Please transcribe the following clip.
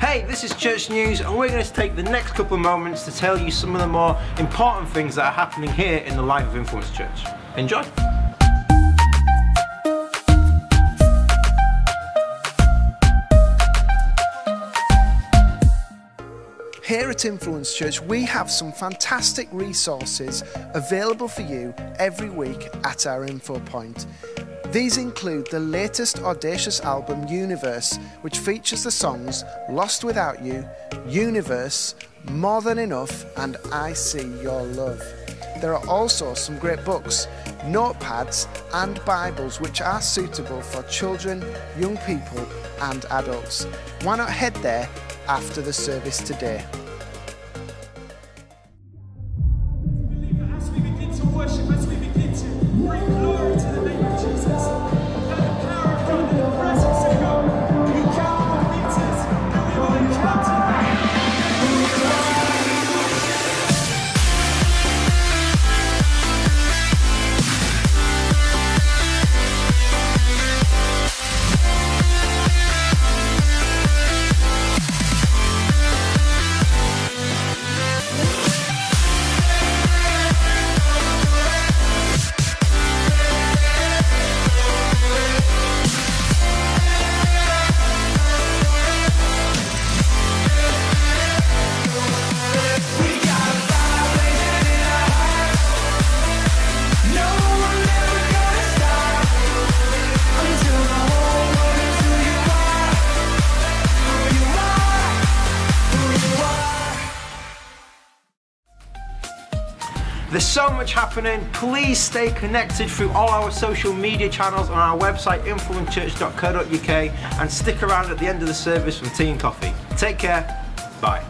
Hey, this is Church News, and we're going to take the next couple of moments to tell you some of the more important things that are happening here in the life of Influence Church. Enjoy! Here at Influence Church, we have some fantastic resources available for you every week at our info point. These include the latest Audacious album, Universe, which features the songs Lost Without You, Universe, More Than Enough, and I See Your Love. There are also some great books, notepads, and Bibles which are suitable for children, young people, and adults. Why not head there after the service today? As we begin to worship, as we There's so much happening. Please stay connected through all our social media channels on our website, influencechurch.co.uk, and stick around at the end of the service for tea and coffee. Take care. Bye.